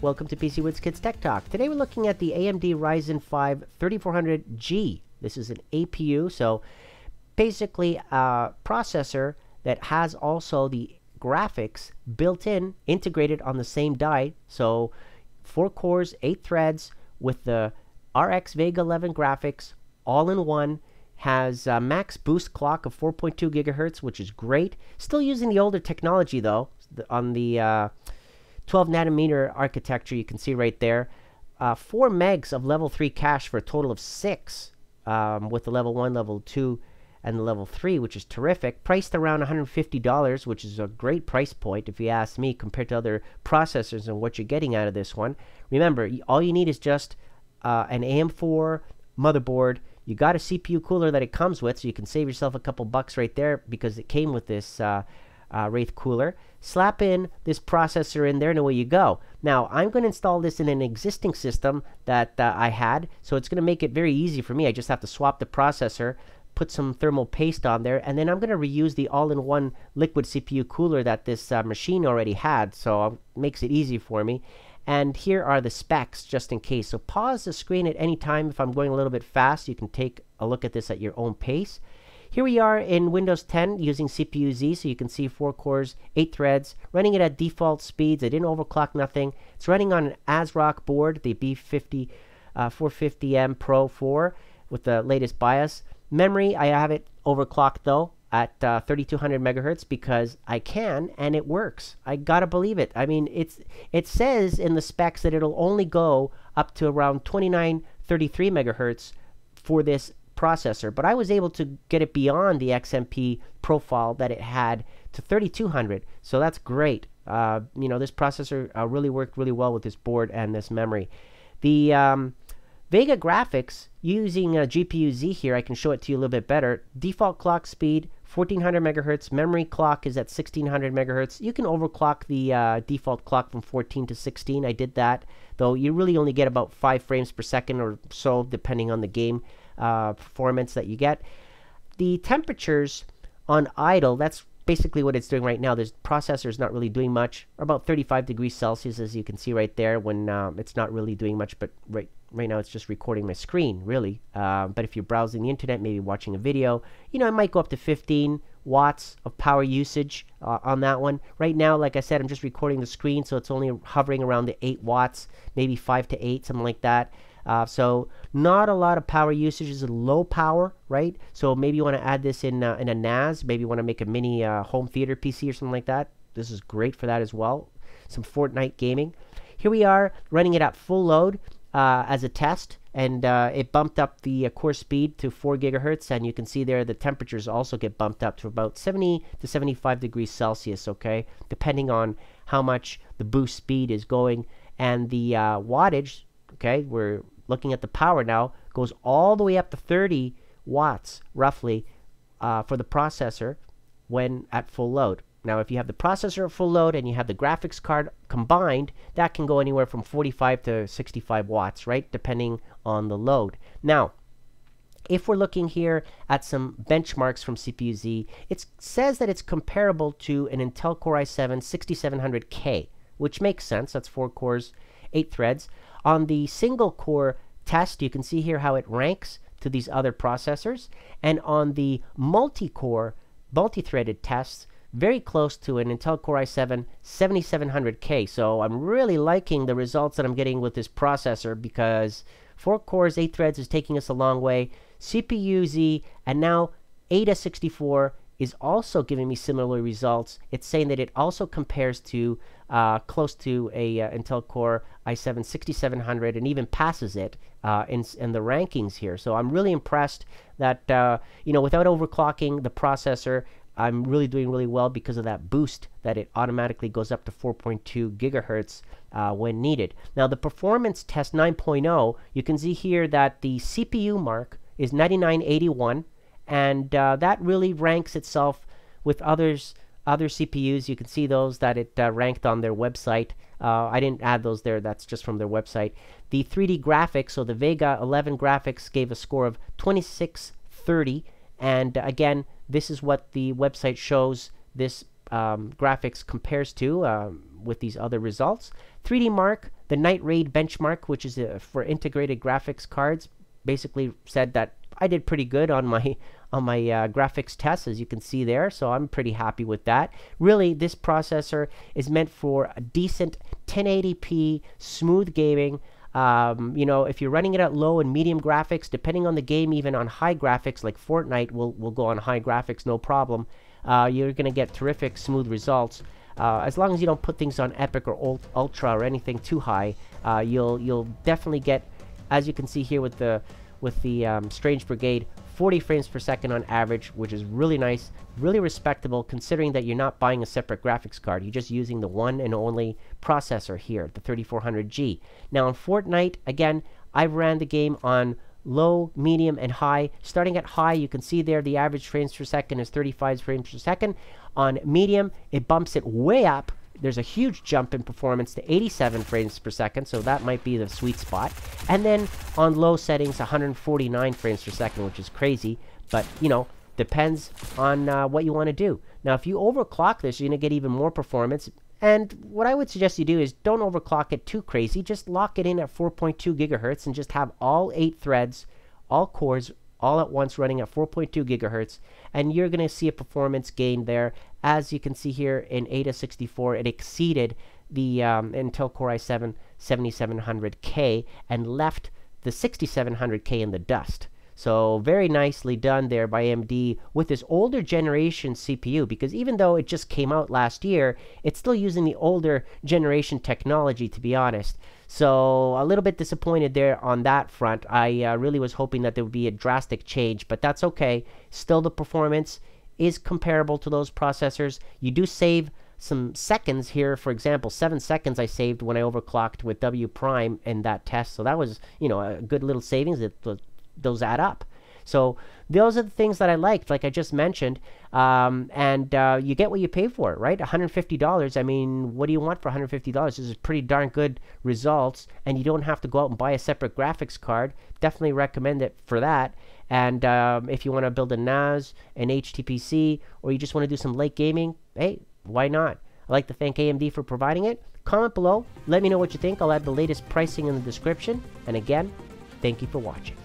Welcome to PC Wiz Kids Tech Talk. Today we're looking at the AMD Ryzen 5 3400G. This is an APU, so basically a processor that has also the graphics built in, integrated on the same die. So four cores, eight threads with the RX Vega 11 graphics all in one. Has a max boost clock of 4.2 gigahertz, which is great. Still using the older technology though, on the uh, 12 nanometer architecture. You can see right there. Uh, 4 megs of level 3 cache for a total of 6 um, with the level 1, level 2, and the level 3, which is terrific. Priced around $150, which is a great price point if you ask me compared to other processors and what you're getting out of this one. Remember, all you need is just uh, an AM4 motherboard. You got a CPU cooler that it comes with, so you can save yourself a couple bucks right there because it came with this uh, uh, Wraith cooler. Slap in this processor in there, and away you go. Now, I'm going to install this in an existing system that uh, I had, so it's going to make it very easy for me. I just have to swap the processor, put some thermal paste on there, and then I'm going to reuse the all-in-one liquid CPU cooler that this uh, machine already had, so it makes it easy for me. And here are the specs, just in case. So pause the screen at any time if I'm going a little bit fast. You can take a look at this at your own pace. Here we are in Windows 10 using CPU-Z, so you can see 4 cores, 8 threads, running it at default speeds. I didn't overclock nothing. It's running on an ASRock board, the B50 uh, 450M Pro 4 with the latest BIOS. Memory, I have it overclocked though at uh, 3200 megahertz because I can and it works. I gotta believe it. I mean, it's it says in the specs that it'll only go up to around 2933 megahertz for this processor, but I was able to get it beyond the XMP profile that it had to 3200. So that's great. Uh, you know, this processor uh, really worked really well with this board and this memory. The um, Vega graphics using a GPU Z here, I can show it to you a little bit better. Default clock speed 1400 megahertz. Memory clock is at 1600 megahertz. You can overclock the uh, default clock from 14 to 16. I did that, though you really only get about 5 frames per second or so, depending on the game uh, performance that you get. The temperatures on idle, that's basically what it's doing right now. This processor is not really doing much, about 35 degrees Celsius, as you can see right there, when um, it's not really doing much, but right right now it's just recording my screen, really. Uh, but if you're browsing the internet, maybe watching a video, you know, it might go up to 15 watts of power usage uh, on that one. Right now, like I said, I'm just recording the screen, so it's only hovering around the 8 watts, maybe 5 to 8, something like that. Uh, so not a lot of power usage. is low power, right? So maybe you want to add this in uh, in a NAS. Maybe you want to make a mini uh, home theater PC or something like that. This is great for that as well. Some Fortnite gaming. Here we are running it at full load uh, as a test, and uh, it bumped up the uh, core speed to 4 gigahertz. And you can see there the temperatures also get bumped up to about 70 to 75 degrees Celsius. Okay, depending on how much the boost speed is going, and the wattage. Okay, we're looking at the power now, goes all the way up to 30 watts roughly uh, for the processor when at full load. Now, if you have the processor at full load and you have the graphics card combined, that can go anywhere from 45 to 65 watts, right? Depending on the load. Now, if we're looking here at some benchmarks from CPU-Z, it says that it's comparable to an Intel Core i7 6700K, which makes sense. That's four cores, eight threads. On the single core test, you can see here how it ranks to these other processors. And on the multi-core, multi-threaded tests, very close to an Intel Core i7 7700K. So I'm really liking the results that I'm getting with this processor because 4 cores, 8 threads is taking us a long way. CPU Z and now AIDA64 is also giving me similar results. It's saying that it also compares to uh, close to a uh, Intel Core i7 6700 and even passes it uh, in, in the rankings here. So I'm really impressed that, uh, you know, without overclocking the processor, I'm really doing really well because of that boost that it automatically goes up to 4.2 gigahertz uh, when needed. Now, the performance test 9.0, you can see here that the CPU mark is 9981 and uh, that really ranks itself with others other CPUs. You can see those that it uh, ranked on their website. Uh, I didn't add those there. That's just from their website. The 3D graphics, so the Vega 11 graphics gave a score of 2630. And again, this is what the website shows this um, graphics compares to um, with these other results. 3D Mark, The Night Raid benchmark, which is uh, for integrated graphics cards, basically said that I did pretty good on my on my uh, graphics test, as you can see there. So I'm pretty happy with that. Really, this processor is meant for a decent 1080p smooth gaming. Um, you know, if you're running it at low and medium graphics, depending on the game, even on high graphics like Fortnite will will go on high graphics, no problem. Uh, you're going to get terrific smooth results. Uh, as long as you don't put things on epic or ultra or anything too high, uh, you'll you'll definitely get, as you can see here with the with the um, Strange Brigade, 40 frames per second on average, which is really nice, really respectable, considering that you're not buying a separate graphics card. You're just using the one and only processor here, the 3400G. Now, on Fortnite, again, I ran the game on low, medium, and high. Starting at high, you can see there the average frames per second is 35 frames per second. On medium, it bumps it way up there's a huge jump in performance to 87 frames per second, so that might be the sweet spot. And then on low settings, 149 frames per second, which is crazy, but you know, depends on uh, what you want to do. Now, if you overclock this, you're going to get even more performance. And what I would suggest you do is don't overclock it too crazy. Just lock it in at 4.2 gigahertz and just have all eight threads, all cores all at once running at 4.2 gigahertz and you're going to see a performance gain there. As you can see here in AIDA 64 it exceeded the um, Intel Core i7 7700K and left the 6700K in the dust so very nicely done there by AMD with this older generation CPU because even though it just came out last year, it's still using the older generation technology to be honest. So a little bit disappointed there on that front. I uh, really was hoping that there would be a drastic change, but that's okay. Still the performance is comparable to those processors. You do save some seconds here. For example, seven seconds I saved when I overclocked with wPrime in that test. So that was, you know, a good little savings. It those add up. So those are the things that I liked, like I just mentioned. Um, and uh, you get what you pay for, right? $150. I mean, what do you want for $150? This is pretty darn good results, and you don't have to go out and buy a separate graphics card. Definitely recommend it for that. And um, if you want to build a NAS, an HTPC, or you just want to do some late gaming, hey, why not? I'd like to thank AMD for providing it. Comment below. Let me know what you think. I'll add the latest pricing in the description. And again, thank you for watching.